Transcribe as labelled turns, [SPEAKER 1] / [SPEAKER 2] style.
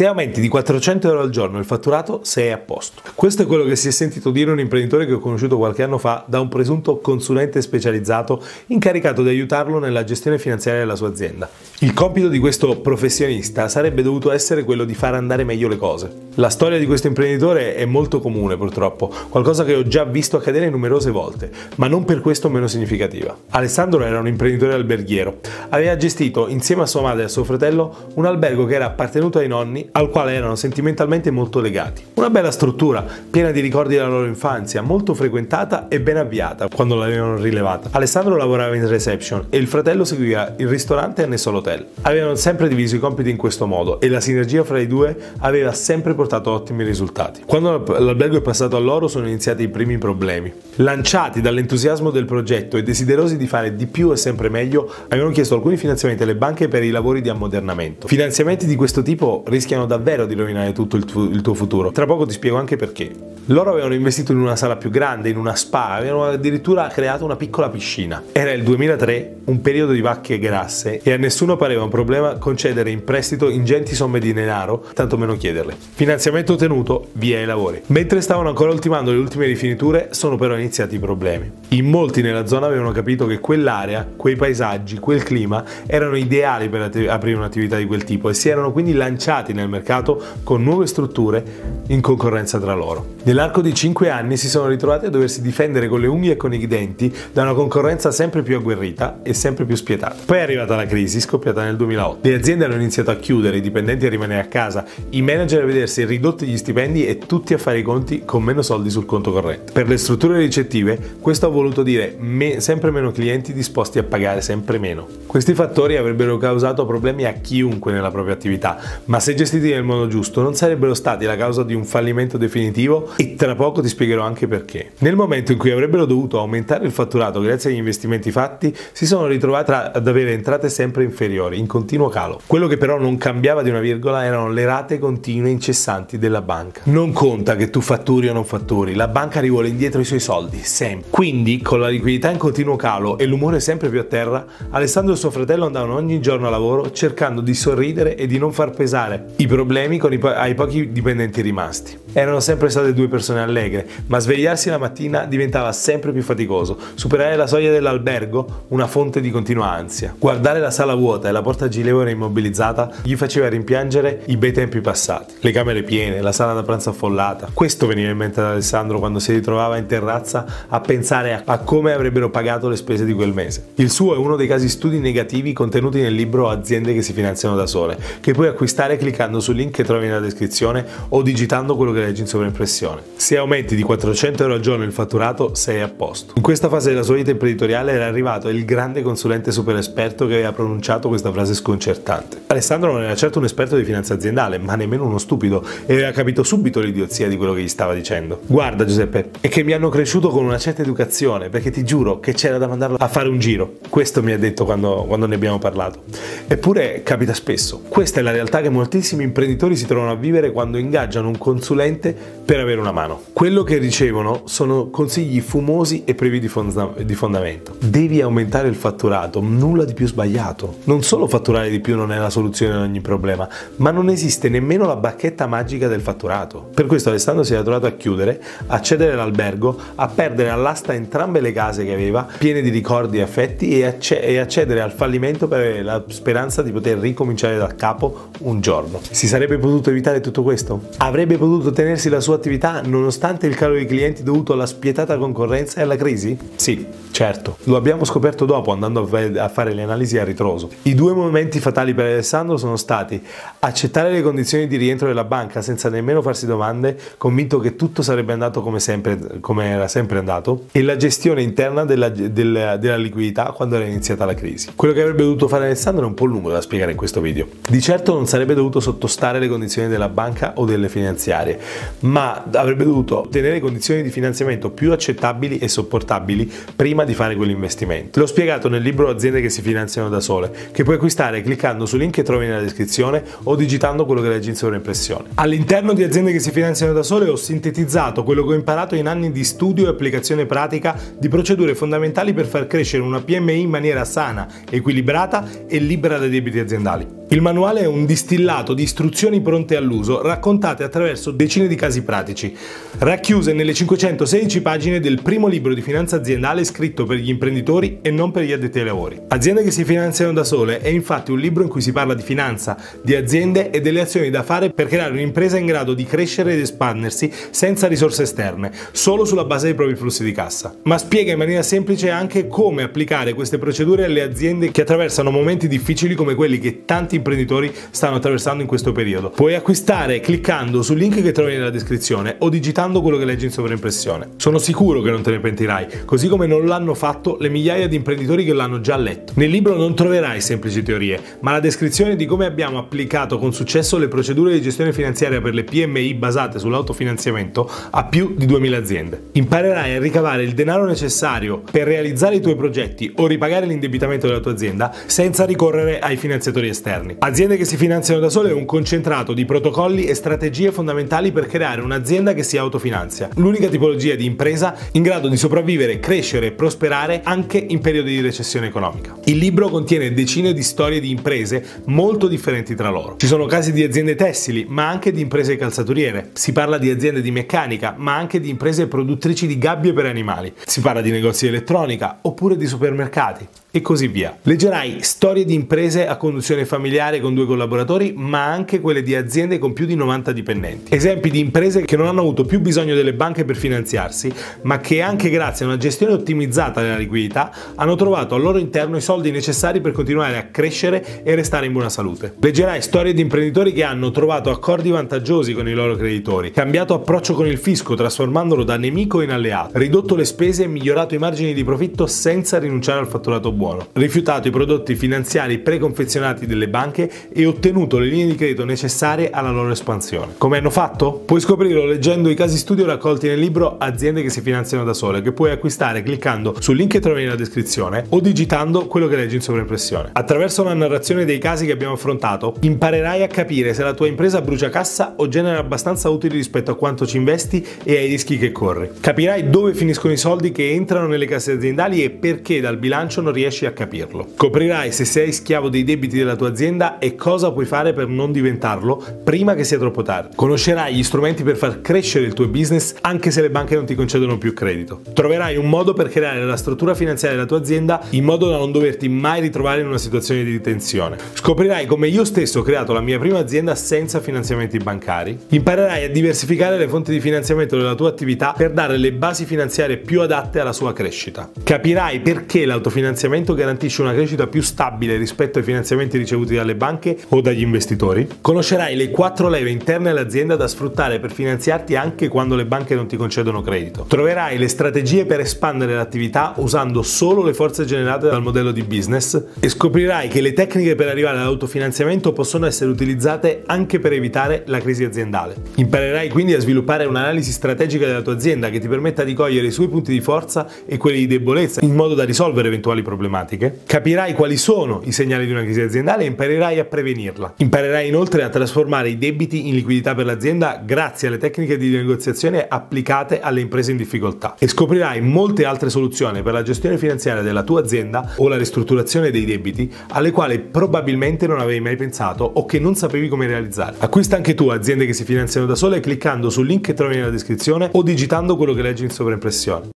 [SPEAKER 1] Se aumenti di 400 euro al giorno il fatturato, sei a posto. Questo è quello che si è sentito dire un imprenditore che ho conosciuto qualche anno fa da un presunto consulente specializzato incaricato di aiutarlo nella gestione finanziaria della sua azienda. Il compito di questo professionista sarebbe dovuto essere quello di far andare meglio le cose. La storia di questo imprenditore è molto comune purtroppo, qualcosa che ho già visto accadere numerose volte, ma non per questo meno significativa. Alessandro era un imprenditore alberghiero, aveva gestito insieme a sua madre e a suo fratello un albergo che era appartenuto ai nonni al quale erano sentimentalmente molto legati. Una bella struttura, piena di ricordi della loro infanzia, molto frequentata e ben avviata quando l'avevano rilevata. Alessandro lavorava in reception e il fratello seguiva il ristorante annesso all'hotel. Avevano sempre diviso i compiti in questo modo e la sinergia fra i due aveva sempre portato ottimi risultati. Quando l'albergo è passato a loro sono iniziati i primi problemi. Lanciati dall'entusiasmo del progetto e desiderosi di fare di più e sempre meglio, avevano chiesto alcuni finanziamenti alle banche per i lavori di ammodernamento. Finanziamenti di questo tipo rischiano rischiano davvero di rovinare tutto il tuo, il tuo futuro. Tra poco ti spiego anche perché. Loro avevano investito in una sala più grande, in una spa, avevano addirittura creato una piccola piscina. Era il 2003, un periodo di vacche grasse, e a nessuno pareva un problema concedere in prestito ingenti somme di denaro, tanto meno chiederle. Finanziamento ottenuto, via i lavori. Mentre stavano ancora ultimando le ultime rifiniture, sono però iniziati i problemi. In molti nella zona avevano capito che quell'area, quei paesaggi, quel clima erano ideali per aprire un'attività di quel tipo e si erano quindi lanciati nel mercato con nuove strutture in concorrenza tra loro. Nell'arco di 5 anni si sono ritrovati a doversi difendere con le unghie e con i denti da una concorrenza sempre più agguerrita e sempre più spietata. Poi è arrivata la crisi, scoppiata nel 2008. Le aziende hanno iniziato a chiudere, i dipendenti a rimanere a casa, i manager a vedersi ridotti gli stipendi e tutti a fare i conti con meno soldi sul conto corrente. Per le strutture ricettive, questo ha voluto dire me- sempre meno clienti disposti a pagare sempre meno. Questi fattori avrebbero causato problemi a chiunque nella propria attività, ma se gestiti nel modo giusto non sarebbero stati la causa di un fallimento definitivo e tra poco ti spiegherò anche perché. Nel momento in cui avrebbero dovuto aumentare il fatturato grazie agli investimenti fatti, si sono ritrovati ad avere entrate sempre inferiori, in continuo calo. Quello che però non cambiava di una virgola erano le rate continue incessanti della banca. Non conta che tu fatturi o non fatturi, la banca rivuole indietro i suoi soldi, sempre. Quindi, con la liquidità in continuo calo e l'umore sempre più a terra, Alessandro e suo fratello andavano ogni giorno a lavoro cercando di sorridere e di non far pesare i problemi i po- ai pochi dipendenti rimasti. Erano sempre state due persone allegre, ma svegliarsi la mattina diventava sempre più faticoso. Superare la soglia dell'albergo, una fonte di continua ansia. Guardare la sala vuota e la porta girevole immobilizzata gli faceva rimpiangere i bei tempi passati. Le camere piene, la sala da pranzo affollata. Questo veniva in mente ad Alessandro quando si ritrovava in terrazza a pensare a, come avrebbero pagato le spese di quel mese. Il suo è uno dei casi studi negativi contenuti nel libro Aziende che si finanziano da sole, che puoi acquistare cliccando sul link che trovi nella descrizione o digitando quello che leggi in sovraimpressione. Se aumenti di 400 euro al giorno il fatturato, sei a posto. In questa fase della sua vita imprenditoriale era arrivato il grande consulente super esperto che aveva pronunciato questa frase sconcertante. Alessandro non era certo un esperto di finanza aziendale, ma nemmeno uno stupido, e aveva capito subito l'idiozia di quello che gli stava dicendo. Guarda Giuseppe, è che mi hanno cresciuto con una certa educazione, perché ti giuro che c'era da mandarlo a fare un giro. Questo mi ha detto quando, quando ne abbiamo parlato. Eppure capita spesso. Questa è la realtà che moltissimi imprenditori si trovano a vivere quando ingaggiano un consulente per avere una mano. Quello che ricevono sono consigli fumosi e privi di, fonda- di fondamento. Devi aumentare il fatturato, nulla di più sbagliato. Non solo fatturare di più non è la soluzione ad ogni problema, ma non esiste nemmeno la bacchetta magica del fatturato. Per questo Alessandro si è trovato a chiudere, a cedere l'albergo, a perdere all'asta entrambe le case che aveva, piene di ricordi e affetti, e, acce- e accedere al fallimento per avere la speranza di poter ricominciare da capo un giorno. Si sarebbe potuto evitare tutto questo? Avrebbe potuto tenersi la sua attività nonostante il calo di clienti dovuto alla spietata concorrenza e alla crisi? Sì, certo. Lo abbiamo scoperto dopo andando a fare le analisi a ritroso. I due momenti fatali per Alessandro sono stati accettare le condizioni di rientro della banca senza nemmeno farsi domande, convinto che tutto sarebbe andato come, sempre, come era sempre andato, e la gestione interna della, della, della liquidità quando era iniziata la crisi. Quello che avrebbe dovuto fare Alessandro è un po' lungo da spiegare in questo video. Di certo non sarebbe dovuto sottostare le condizioni della banca o delle finanziarie, ma avrebbe dovuto ottenere condizioni di finanziamento più accettabili e sopportabili prima di fare quell'investimento. L'ho spiegato nel libro Aziende che si finanziano da sole, che puoi acquistare cliccando sul link che trovi nella descrizione o digitando quello che leggi in sovraimpressione. All'interno di Aziende che si finanziano da sole ho sintetizzato quello che ho imparato in anni di studio e applicazione pratica di procedure fondamentali per far crescere una PMI in maniera sana, equilibrata e libera dai debiti aziendali. Il manuale è un distillato di istruzioni pronte all'uso raccontate attraverso decine di casi pratici, racchiuse nelle 516 pagine del primo libro di finanza aziendale scritto per gli imprenditori e non per gli addetti ai lavori. Aziende che si finanziano da sole è infatti un libro in cui si parla di finanza, di aziende e delle azioni da fare per creare un'impresa in grado di crescere ed espandersi senza risorse esterne, solo sulla base dei propri flussi di cassa. Ma spiega in maniera semplice anche come applicare queste procedure alle aziende che attraversano momenti difficili come quelli che tanti imprenditori stanno attraversando in questo periodo. Puoi acquistare cliccando sul link che trovi nella descrizione o digitando quello che leggi in sovraimpressione. Sono sicuro che non te ne pentirai, così come non l'hanno fatto le migliaia di imprenditori che l'hanno già letto. Nel libro non troverai semplici teorie, ma la descrizione di come abbiamo applicato con successo le procedure di gestione finanziaria per le PMI basate sull'autofinanziamento a più di 2000 aziende. Imparerai a ricavare il denaro necessario per realizzare i tuoi progetti o ripagare l'indebitamento della tua azienda senza ricorrere ai finanziatori esterni. Aziende che si finanziano da sole è un concentrato di protocolli e strategie fondamentali per creare un'azienda che si autofinanzia. L'unica tipologia di impresa in grado di sopravvivere, crescere e prosperare anche in periodi di recessione economica. Il libro contiene decine di storie di imprese molto differenti tra loro. Ci sono casi di aziende tessili, ma anche di imprese calzaturiere. Si parla di aziende di meccanica, ma anche di imprese produttrici di gabbie per animali. Si parla di negozi di elettronica oppure di supermercati e così via. Leggerai storie di imprese a conduzione familiare con due collaboratori, ma anche quelle di aziende con più di 90 dipendenti. Esempi di imprese che non hanno avuto più bisogno delle banche per finanziarsi, ma che anche grazie a una gestione ottimizzata della liquidità hanno trovato al loro interno i soldi necessari per continuare a crescere e restare in buona salute. Leggerai storie di imprenditori che hanno trovato accordi vantaggiosi con i loro creditori, cambiato approccio con il fisco trasformandolo da nemico in alleato, ridotto le spese e migliorato i margini di profitto senza rinunciare al fatturato buono, rifiutato i prodotti finanziari preconfezionati delle banche e ottenuto le linee di credito necessarie alla loro espansione. Come hanno fatto? Puoi scoprirlo leggendo i casi studio raccolti nel libro Aziende che si finanziano da sole, che puoi acquistare cliccando sul link che trovi nella descrizione o digitando quello che leggi in sovraimpressione. Attraverso la narrazione dei casi che abbiamo affrontato, imparerai a capire se la tua impresa brucia cassa o genera abbastanza utili rispetto a quanto ci investi e ai rischi che corri. Capirai dove finiscono i soldi che entrano nelle casse aziendali e perché dal bilancio non riesci a capirlo. Coprirai se sei schiavo dei debiti della tua azienda e cosa puoi fare per non diventarlo prima che sia troppo tardi. Conoscerai gli strumenti per far crescere il tuo business anche se le banche non ti concedono più credito. Troverai un modo per creare la struttura finanziaria della tua azienda in modo da non doverti mai ritrovare in una situazione di tensione. Scoprirai come io stesso ho creato la mia prima azienda senza finanziamenti bancari. Imparerai a diversificare le fonti di finanziamento della tua attività per dare le basi finanziarie più adatte alla sua crescita. Capirai perché l'autofinanziamento finanziamento garantisce una crescita più stabile rispetto ai finanziamenti ricevuti dalle banche o dagli investitori. Conoscerai le quattro leve interne all'azienda da sfruttare per finanziarti anche quando le banche non ti concedono credito. Troverai le strategie per espandere l'attività usando solo le forze generate dal modello di business e scoprirai che le tecniche per arrivare all'autofinanziamento possono essere utilizzate anche per evitare la crisi aziendale. Imparerai quindi a sviluppare un'analisi strategica della tua azienda che ti permetta di cogliere i suoi punti di forza e quelli di debolezza in modo da risolvere eventuali problematiche, capirai quali sono i segnali di una crisi aziendale e imparerai a prevenirla. Imparerai inoltre a trasformare i debiti in liquidità per l'azienda grazie alle tecniche di negoziazione applicate alle imprese in difficoltà e scoprirai molte altre soluzioni per la gestione finanziaria della tua azienda o la ristrutturazione dei debiti alle quali probabilmente non avevi mai pensato o che non sapevi come realizzare. Acquista anche tu aziende che si finanziano da sole cliccando sul link che trovi nella descrizione o digitando quello che leggi in sovraimpressione.